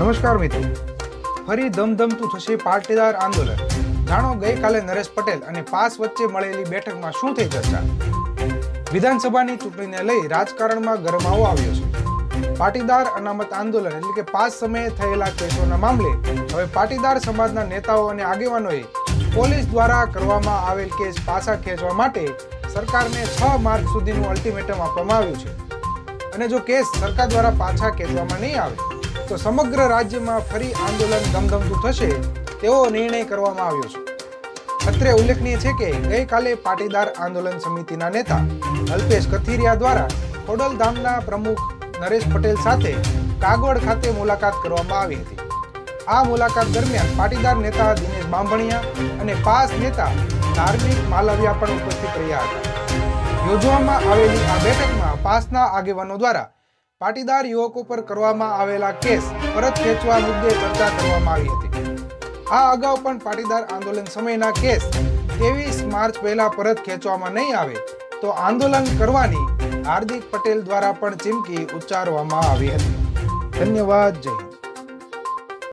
નમસ્કાર મિત્રો. ફરી ધમધમતું થશે પાટીદાર આંદોલન. જાણો, ગઈકાલે નરેશ પટેલ અને પાસ વચ્ચે મળેલી બેઠકમાં શું થઈ ચર્ચા? વિધાનસભાની ચૂંટણીને લઈ રાજકારણમાં ગરમાવો આવ્યો છે. પાટીદાર અનામત આંદોલન એટલે કે પાસ સમયે થયેલા કેસોના મામલે હવે પાટીદાર સમાજના નેતાઓ અને આગેવાનોએ પોલીસ દ્વારા કરવામાં આવેલ કેસ પાછા ખેંચવા માટે સરકારને છ માર્ચ સુધીનું અલ્ટિમેટમ આપવામાં આવ્યું છે. અને જો કેસ સરકાર દ્વારા પાછા ખેંચવામાં નહીં આવે તો સમગ્ર રાજ્યમાં ફરી આંદોલન ધમધમતું થશે, તેવો નિર્ણય કરવામાં આવ્યો છે. અત્રે ઉલ્લેખનીય છે કે ગઈકાલે પાટીદાર આંદોલન સમિતિના નેતા અલ્પેશ કથિરિયા દ્વારા ખોડલધામના પ્રમુખ નરેશ પટેલ સાથે કાગવડ ખાતે મુલાકાત કરવામાં આવી હતી. આ મુલાકાત દરમિયાન પાટીદાર નેતા દિનેશ બાંભણિયા અને પાસ નેતા ધાર્મિક માલવિયા પણ ઉપસ્થિત રહ્યા હતા. યોજવામાં આવેલી આ બેઠકમાં પાસના આગેવાનો દ્વારા પાટીદાર યુવકો પર કરવામાં આવેલા કેસ પરત ખેંચવા મુદ્દે ચર્ચા કરવામાં આવી હતી. આ અગાઉ પણ પાટીદાર આંદોલન સમયના કેસ ત્રેવીસ માર્ચ પહેલા પરત ખેંચવામાં નહીં આવે તો આંદોલન કરવાની હાર્દિક પટેલ દ્વારા પણ ચીમકી ઉચ્ચારવામાં આવી હતી. ધન્યવાદ, જય